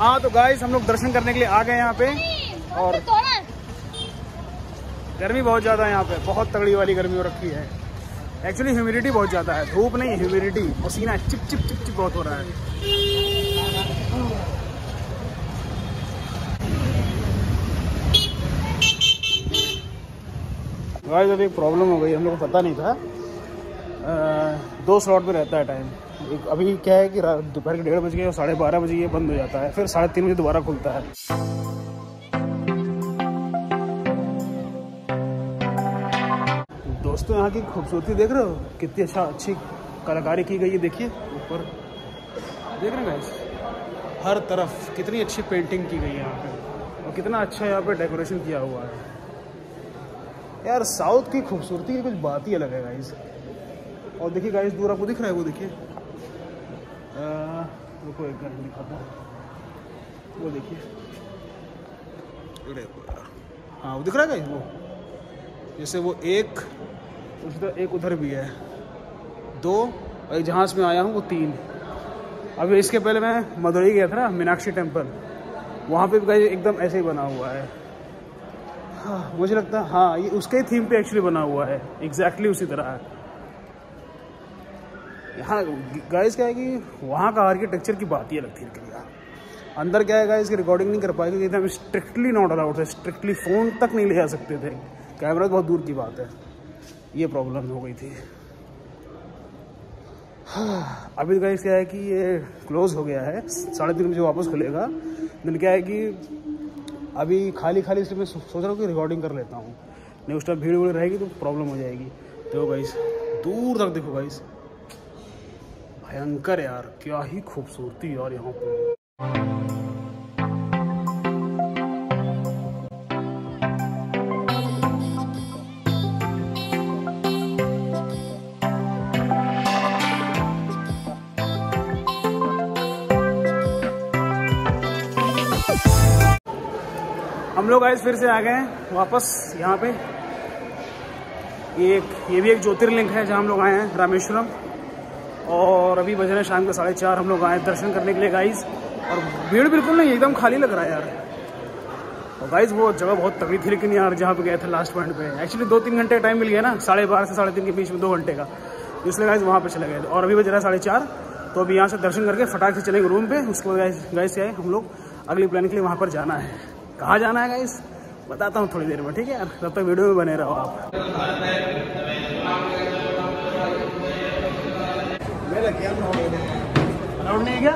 हाँ तो गाइस हम लोग दर्शन करने के लिए आ गए यहाँ पे और गर्मी बहुत ज़्यादा है यहाँ पे। बहुत तगड़ी वाली गर्मी हो रखी है। एक्चुअली ह्यूमिडिटी बहुत ज़्यादा है। धूप नहीं ह्यूमिडिटी पसीना चिप चिप चिप चिप बहुत हो रहा है। गाइस अभी प्रॉब्लम हो गई। हम लोग को पता नहीं था। दो स्लॉट पे रहता है टाइम अभी क्या है कि दोपहर के डेढ़ बज गए और साढ़े बारह बजे ये बंद हो जाता है. फिर साढ़े तीन बजे दोबारा खुलता है. दोस्तों, यहाँ की खूबसूरती देख रहे हो? कितनी अच्छा अच्छी कलाकारी की गई है, देखिए, ऊपर. देख रहे हैं? हर तरफ़ कितनी अच्छी पेंटिंग की गई है यहाँ पे. और कितना अच्छा यहाँ पे डेकोरेशन किया हुआ है. यार साउथ की खूबसूरती की कुछ बात ही अलग है गाइस और देखिए गाइस दूर आपको दिख रहा है वो देखिए। रुको एक घर दिखाता हूँ। वो देखिए। हाँ वो दिख रहा है गाइस वो। जैसे वो एक उसी तरह एक उधर भी है। दो और एक जहाँ से मैं आया हूँ वो तीन। अभी इसके पहले मैं मदुरई गया था ना मीनाक्षी टेंपल वहाँ पे भी गाइस एकदम ऐसे ही बना हुआ है। हाँ, मुझे लगता है हाँ ये उसके ही थीम पे एक्चुअली बना हुआ है। एग्जैक्टली exactly उसी तरह है। यहाँ गाइस क्या है कि वहाँ का आर्किटेक्चर की बात ही अलग थी यार अंदर क्या है गाइस की रिकॉर्डिंग नहीं कर पाएगी क्योंकि हम स्ट्रिक्टली नॉट अलाउड थे स्ट्रिक्टली फ़ोन तक नहीं ले जा सकते थे। कैमरा बहुत दूर की बात है। ये प्रॉब्लम हो गई थी। हाँ, अभी गाइस क्या है कि ये क्लोज हो गया है। साढ़े तीन बजे वापस खुलेगा। दिन क्या है कि अभी खाली खाली इसलिए मैं सोच रहा हूँ कि रिकॉर्डिंग कर लेता हूँ। नहीं उस टाइम भीड़ भीड़ रहेगी तो प्रॉब्लम हो जाएगी। तो गाइस दूर तक देखो गाइस भयंकर यार, क्या ही खूबसूरती यार यहाँ पे। हम लोग आज फिर से आ गए हैं, वापस यहाँ पे। एक ये भी एक ज्योतिर्लिंग है जहाँ हम लोग आए हैं, रामेश्वरम। और अभी बज रहे हैं शाम के साढ़े चार, हम लोग आए दर्शन करने के लिए गाइस और भीड़ बिल्कुल नहीं, एकदम खाली लग रहा है यार। और गाइस वो जगह बहुत तगड़ी थी, लेकिन यार, जहाँ पे गए थे लास्ट पॉइंट पे। एक्चुअली दो तीन घंटे टाइम मिल गया ना, साढ़े बारह से साढ़े तीन के बीच में, दो घंटे का। इसलिए गाइस वहाँ पे चले गए। और अभी बज रहा है साढ़े चार तो अभी यहाँ से दर्शन करके फटाक से चलेंगे रूम पे। उसके बाद गाइस क्या है हम लोग। अगली प्लान के लिए वहाँ पर जाना है। कहाँ जाना है गाइस बताता हूँ थोड़ी देर में, ठीक है यार? तब तक वीडियो में बने रहो आप। ಮೇಲಕ್ಕೆ ಏನು ನೋಡೋದು ರೌಂಡ್ ಈಗ